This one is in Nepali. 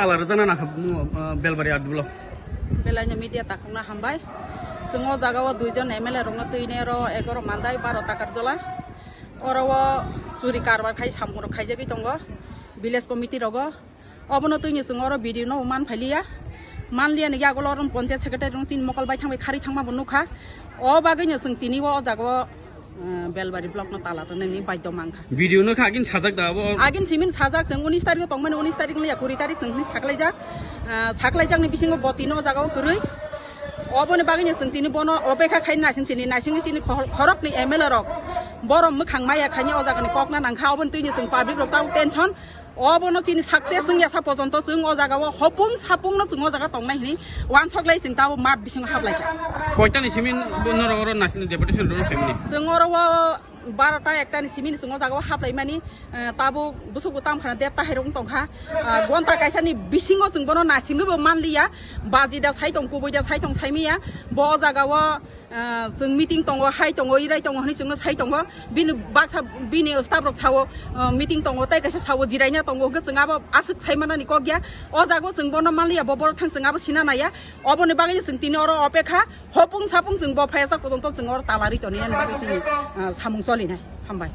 आलार जाना ना बेलबारि आठ ब्लक बेलानि मिडिया ताखंना हामबाय जोङो जागाव दुइजन एम एल ए रङो तैनेर एगार मान्दाय बार' ताकार जला अराव চুরি কারবার খাই সামগ্র খাইজাকি দঙ্গ ভিলেজ কমিটি রগ অবনতইনি সঙ্গর বিডিও মান ফাইলিয়া मानलिया या गोल रन पंचायत सेक्रेटारि रंसिन मकल बाय खारि थांबा बनुखा अ बागैनो जों तिनि जागो बेलबारी ब्लक न ताला तने बाध्य मांखा। भिडियो न खागिन साजाक दाबो आगिन सिमिन साजाक जों 19 तारिख तंमने 19 तारिख लिया 20 तारिख जों साखलाय जा साखलाय जांनि बिसिङो बतिनो जागाव गुरै অবনে बागैनो সিং তিনি বন অপেক্ষা খাই নাসিং চিনি নাসিং চিনি খরক নি এমএলএ রক अबनि बागैनो जों तिनि बन अबेखा खायनो नासिं सिनि नासिं सिनि खरकनि एमएलए रक बर मोखां माया खायनि अजागनि ककना नांखा अबन तैनि जों पाब्लिक रक ताव टेनसन अबनो चिनि साक्सेस जों यासा पर्यन्त जों अजागाव हपुं सापुंनो जों अजागा तंनायनि वान सकलाय जों ताव मात बिसिङ हाबलायखा কয়টানি Simin নরগর national deputation road family जों अराव बार'ता एकतानि सिमिनि सिङाव जागाव हाबलाय मानि ताबो बुसुखौ तामखाना देरता हाइरं दंखा घन्टा गायसानि बिसिङाव जों बनो नासिङोबो मानलिया बाजिदा साइ दं गुबैदा साइ दं साइमिया ब जागाव जों मिटिं दङ हाइ दङ इराय दङ हनै जोंनो साइ दङ बिनि बाक्सा बिनि स्टाफरक सावो मिटिं दङ ताइ गाइसा सावो जिरायना दङ होगो जोंहाबो आसुक साइमानानि क गैया अ जागाव जों बनो मानलिया ब बर थां जोंहाबो सिना नाया अबनि बागै जों तिनि अर अपेक्षा हपुं सापुं जों ब फायासा पर्यन्त जों अर तालारि दनि बागै जोंनि सामुं चलिनाय हामबाय